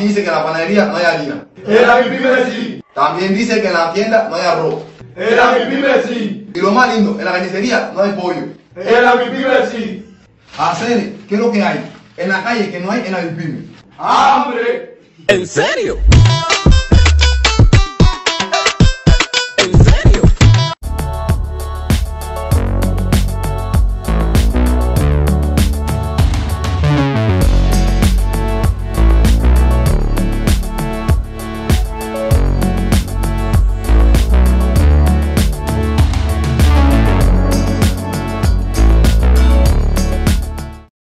Dice que en la panadería no hay harina. Era mi pyme sí. También dice que en la tienda no hay arroz. Era mi pyme sí. Y lo más lindo, en la carnicería no hay pollo. Era mi pyme sí. Hacer, ¿qué es lo que hay? En la calle que no hay en la Pyme. ¡Hambre! ¡Ah, ¿En serio?